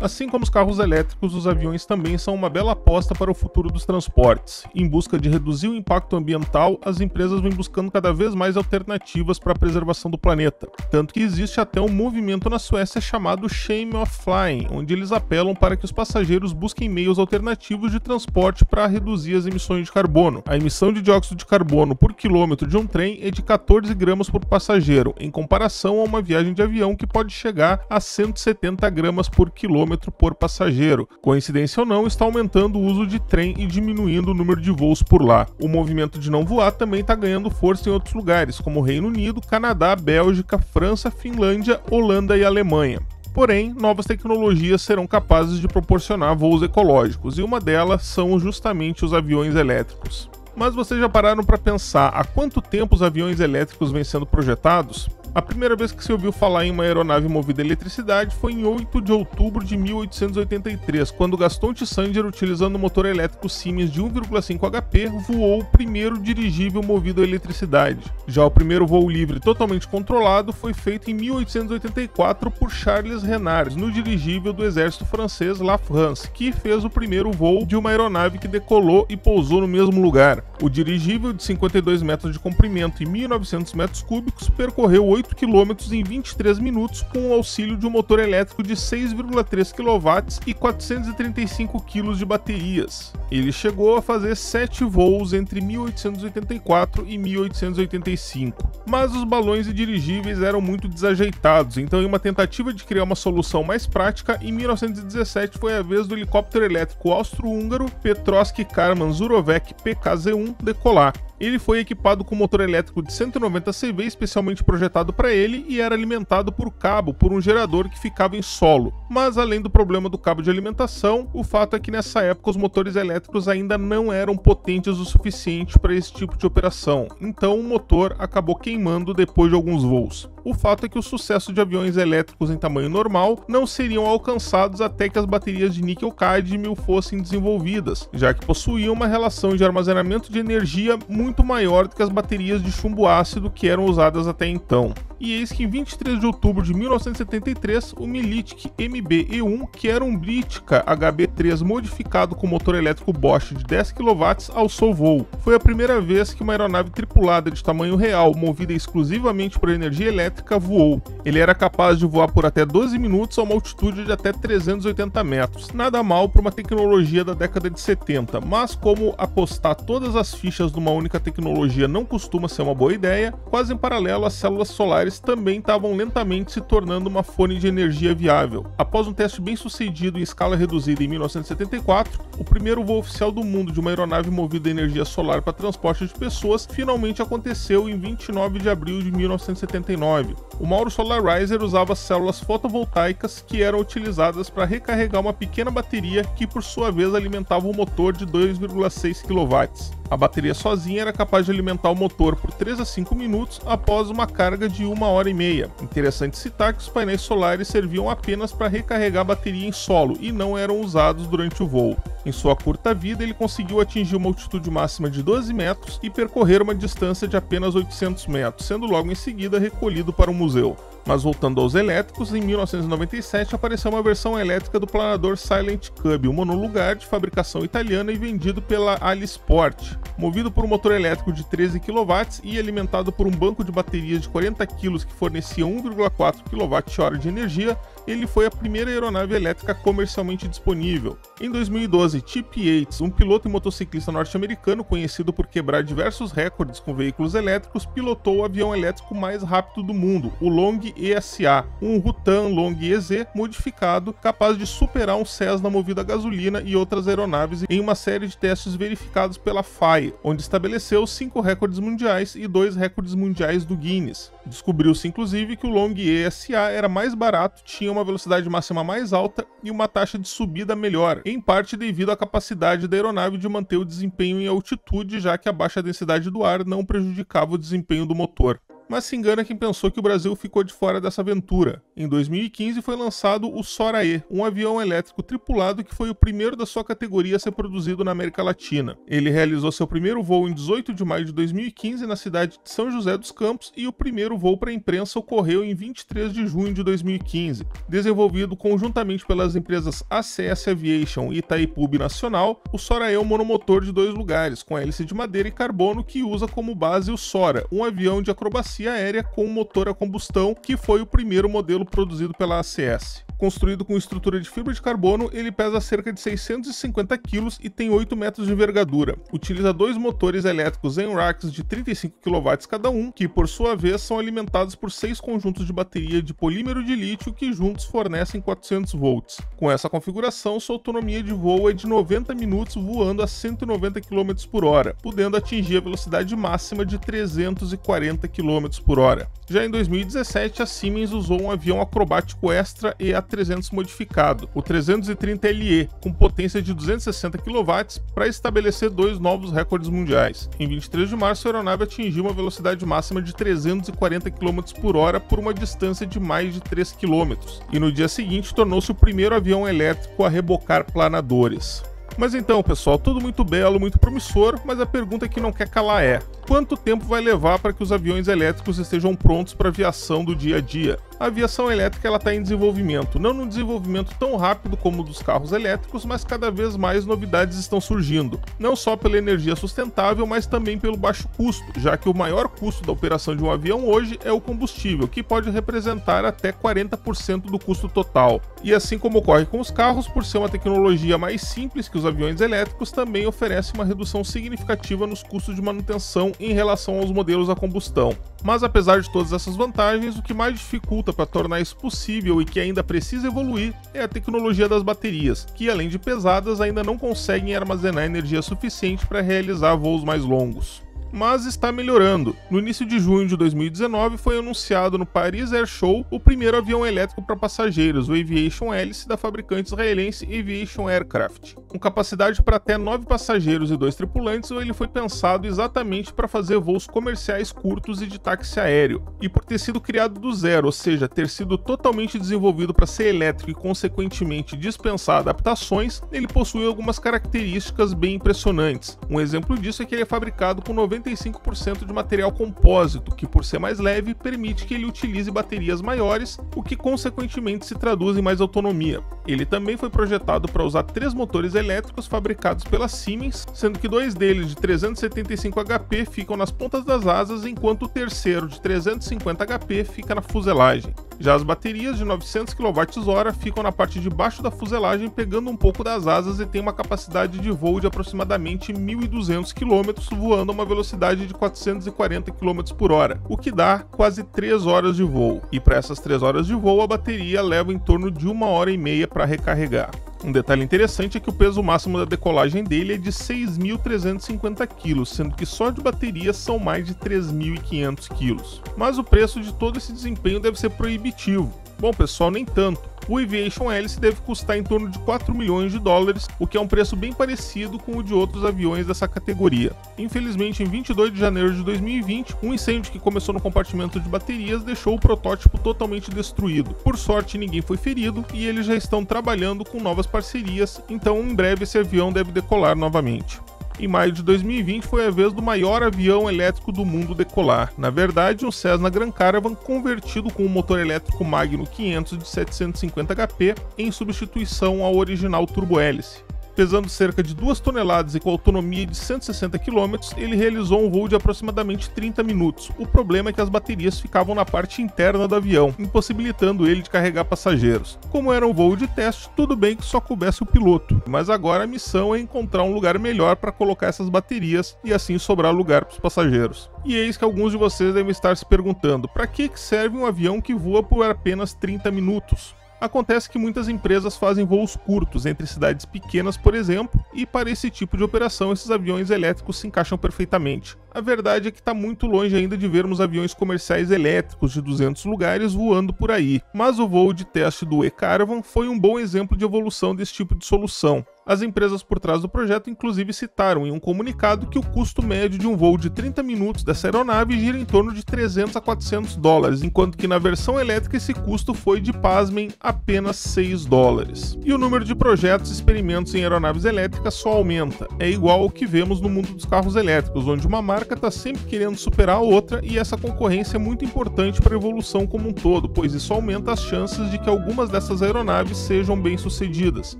Assim como os carros elétricos, os aviões também são uma bela aposta para o futuro dos transportes. Em busca de reduzir o impacto ambiental, as empresas vêm buscando cada vez mais alternativas para a preservação do planeta. Tanto que existe até um movimento na Suécia chamado Shame of Flying, onde eles apelam para que os passageiros busquem meios alternativos de transporte para reduzir as emissões de carbono. A emissão de dióxido de carbono por quilômetro de um trem é de 14 gramas por passageiro, em comparação a uma viagem de avião que pode chegar a 170 gramas por quilômetro por passageiro. Coincidência ou não, está aumentando o uso de trem e diminuindo o número de voos por lá. O movimento de não voar também está ganhando força em outros lugares, como Reino Unido, Canadá, Bélgica, França, Finlândia, Holanda e Alemanha. Porém, novas tecnologias serão capazes de proporcionar voos ecológicos, e uma delas são justamente os aviões elétricos. Mas vocês já pararam para pensar há quanto tempo os aviões elétricos vêm sendo projetados? A primeira vez que se ouviu falar em uma aeronave movida a eletricidade foi em 8 de outubro de 1883, quando Gaston Tissanger, utilizando um motor elétrico Siemens de 1,5 HP, voou o primeiro dirigível movido a eletricidade. Já o primeiro voo livre totalmente controlado foi feito em 1884 por Charles Renard, no dirigível do exército francês La France, que fez o primeiro voo de uma aeronave que decolou e pousou no mesmo lugar. O dirigível de 52 metros de comprimento e 1.900 metros cúbicos percorreu 8 km em 23 minutos com o auxílio de um motor elétrico de 6,3 kW e 435 kg de baterias. Ele chegou a fazer 7 voos entre 1884 e 1885. Mas os balões e dirigíveis eram muito desajeitados, então em uma tentativa de criar uma solução mais prática, em 1917 foi a vez do helicóptero elétrico austro-húngaro Petrovsky Karman Zurovec PKZ-1 decolar. Ele foi equipado com motor elétrico de 190 CV especialmente projetado para ele e era alimentado por cabo por um gerador que ficava em solo. Mas além do problema do cabo de alimentação, o fato é que nessa época os motores elétricos ainda não eram potentes o suficiente para esse tipo de operação, então o motor acabou queimando depois de alguns voos. O fato é que o sucesso de aviões elétricos em tamanho normal não seriam alcançados até que as baterias de níquel-cadmio fossem desenvolvidas, já que possuíam uma relação de armazenamento de energia muito maior do que as baterias de chumbo ácido que eram usadas até então. E eis que em 23 de outubro de 1973, o Militic MB-E1, que era um Britica HB3 modificado com motor elétrico Bosch de 10 kW, alçou voo. Foi a primeira vez que uma aeronave tripulada de tamanho real, movida exclusivamente por energia elétrica, voou. Ele era capaz de voar por até 12 minutos a uma altitude de até 380 metros. Nada mal para uma tecnologia da década de 70, mas como apostar todas as fichas numa única tecnologia não costuma ser uma boa ideia, quase em paralelo as células solares também estavam lentamente se tornando uma fonte de energia viável. Após um teste bem sucedido em escala reduzida em 1974, o primeiro voo oficial do mundo de uma aeronave movida a energia solar para transporte de pessoas finalmente aconteceu em 29 de abril de 1979. O Mauro Solarizer usava células fotovoltaicas que eram utilizadas para recarregar uma pequena bateria que, por sua vez, alimentava um motor de 2,6 kW. A bateria sozinha era capaz de alimentar o motor por 3 a 5 minutos após uma carga de uma hora e meia. Interessante citar que os painéis solares serviam apenas para recarregar a bateria em solo e não eram usados durante o voo. Em sua curta vida, ele conseguiu atingir uma altitude máxima de 12 metros e percorrer uma distância de apenas 800 metros, sendo logo em seguida recolhido para o museu. Mas voltando aos elétricos, em 1997 apareceu uma versão elétrica do planador Silent Cub, um monolugar de fabricação italiana e vendido pela Alisport. Movido por um motor elétrico de 13 kW e alimentado por um banco de baterias de 40 kg que fornecia 1,4 kWh de energia, ele foi a primeira aeronave elétrica comercialmente disponível. Em 2012, Chip Yates, um piloto e motociclista norte-americano conhecido por quebrar diversos recordes com veículos elétricos, pilotou o avião elétrico mais rápido do mundo, o Long ESA, um Rutan Long EZ modificado capaz de superar um Cessna movido a gasolina e outras aeronaves em uma série de testes verificados pela FAI, onde estabeleceu cinco recordes mundiais e dois recordes mundiais do Guinness. Descobriu-se inclusive que o Long ESA era mais barato, tinha uma velocidade máxima mais alta e uma taxa de subida melhor, em parte devido à capacidade da aeronave de manter o desempenho em altitude, já que a baixa densidade do ar não prejudicava o desempenho do motor. Mas se engana quem pensou que o Brasil ficou de fora dessa aventura. Em 2015 foi lançado o Sorae, um avião elétrico tripulado que foi o primeiro da sua categoria a ser produzido na América Latina. Ele realizou seu primeiro voo em 18 de maio de 2015 na cidade de São José dos Campos e o primeiro voo para a imprensa ocorreu em 23 de junho de 2015. Desenvolvido conjuntamente pelas empresas ACS Aviation e Itaipu Nacional, o Sorae é um monomotor de dois lugares, com hélice de madeira e carbono que usa como base o Sora, um avião de acrobacia aérea com motor a combustão que foi o primeiro modelo produzido pela ACS. Construído com estrutura de fibra de carbono, ele pesa cerca de 650 kg e tem 8 metros de envergadura. Utiliza dois motores elétricos em racks de 35 kW cada um, que por sua vez são alimentados por seis conjuntos de bateria de polímero de lítio que juntos fornecem 400 volts. Com essa configuração, sua autonomia de voo é de 90 minutos voando a 190 km por hora, podendo atingir a velocidade máxima de 340 km por hora. Já em 2017, a Siemens usou um avião acrobático extra EA300 modificado, o 330LE, com potência de 260 kW, para estabelecer dois novos recordes mundiais. Em 23 de março, a aeronave atingiu uma velocidade máxima de 340 km por hora por uma distância de mais de 3 km, e no dia seguinte tornou-se o primeiro avião elétrico a rebocar planadores. Mas então, pessoal, tudo muito belo, muito promissor, mas a pergunta que não quer calar é: quanto tempo vai levar para que os aviões elétricos estejam prontos para aviação do dia a dia? A aviação elétrica está em desenvolvimento, não num desenvolvimento tão rápido como o dos carros elétricos, mas cada vez mais novidades estão surgindo, não só pela energia sustentável, mas também pelo baixo custo, já que o maior custo da operação de um avião hoje é o combustível, que pode representar até 40% do custo total. E assim como ocorre com os carros, por ser uma tecnologia mais simples que os aviões elétricos, também oferece uma redução significativa nos custos de manutenção em relação aos modelos a combustão. Mas apesar de todas essas vantagens, o que mais dificulta para tornar isso possível e que ainda precisa evoluir é a tecnologia das baterias, que além de pesadas ainda não conseguem armazenar energia suficiente para realizar voos mais longos mas está melhorando. No início de junho de 2019 foi anunciado no Paris Air Show o primeiro avião elétrico para passageiros, o Aviation Hélice da fabricante israelense Aviation Aircraft. Com capacidade para até 9 passageiros e 2 tripulantes, ele foi pensado exatamente para fazer voos comerciais curtos e de táxi aéreo. E por ter sido criado do zero, ou seja, ter sido totalmente desenvolvido para ser elétrico e consequentemente dispensar adaptações, ele possui algumas características bem impressionantes. Um exemplo disso é que ele é fabricado com 90 95% de material compósito, que por ser mais leve permite que ele utilize baterias maiores, o que consequentemente se traduz em mais autonomia. Ele também foi projetado para usar três motores elétricos fabricados pela Siemens, sendo que dois deles de 375 HP ficam nas pontas das asas, enquanto o terceiro de 350 HP fica na fuselagem. Já as baterias de 900 kWh ficam na parte de baixo da fuselagem, pegando um pouco das asas e tem uma capacidade de voo de aproximadamente 1.200 km, voando a uma velocidade velocidade de 440 km por hora, o que dá quase 3 horas de voo. E para essas 3 horas de voo, a bateria leva em torno de uma hora e meia para recarregar. Um detalhe interessante é que o peso máximo da decolagem dele é de 6.350 kg, sendo que só de bateria são mais de 3.500 kg. Mas o preço de todo esse desempenho deve ser proibitivo. Bom, pessoal, nem tanto o Aviation Hélice deve custar em torno de 4 milhões de dólares, o que é um preço bem parecido com o de outros aviões dessa categoria. Infelizmente, em 22 de janeiro de 2020, um incêndio que começou no compartimento de baterias deixou o protótipo totalmente destruído. Por sorte, ninguém foi ferido e eles já estão trabalhando com novas parcerias, então em breve esse avião deve decolar novamente. Em maio de 2020 foi a vez do maior avião elétrico do mundo decolar. Na verdade, um Cessna Grand Caravan convertido com um motor elétrico Magno 500 de 750 HP em substituição ao original turbo-hélice. Pesando cerca de 2 toneladas e com autonomia de 160 km, ele realizou um voo de aproximadamente 30 minutos. O problema é que as baterias ficavam na parte interna do avião, impossibilitando ele de carregar passageiros. Como era um voo de teste, tudo bem que só coubesse o piloto, mas agora a missão é encontrar um lugar melhor para colocar essas baterias e assim sobrar lugar para os passageiros. E eis que alguns de vocês devem estar se perguntando: para que serve um avião que voa por apenas 30 minutos? Acontece que muitas empresas fazem voos curtos entre cidades pequenas, por exemplo, e para esse tipo de operação esses aviões elétricos se encaixam perfeitamente. A verdade é que está muito longe ainda de vermos aviões comerciais elétricos de 200 lugares voando por aí, mas o voo de teste do E-Caravan foi um bom exemplo de evolução desse tipo de solução. As empresas por trás do projeto inclusive citaram em um comunicado que o custo médio de um voo de 30 minutos dessa aeronave gira em torno de 300 a 400 dólares, enquanto que na versão elétrica esse custo foi de, pasmem, apenas 6 dólares. E o número de projetos e experimentos em aeronaves elétricas só aumenta. É igual ao que vemos no mundo dos carros elétricos, onde uma marca está sempre querendo superar a outra e essa concorrência é muito importante para a evolução como um todo, pois isso aumenta as chances de que algumas dessas aeronaves sejam bem-sucedidas.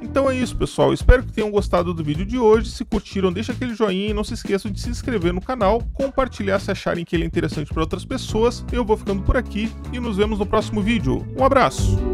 Então é isso, pessoal espero que tenham gostado do vídeo de hoje. Se curtiram, deixa aquele joinha e não se esqueçam de se inscrever no canal, compartilhar se acharem que ele é interessante para outras pessoas. Eu vou ficando por aqui e nos vemos no próximo vídeo. Um abraço!